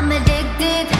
I'm addicted.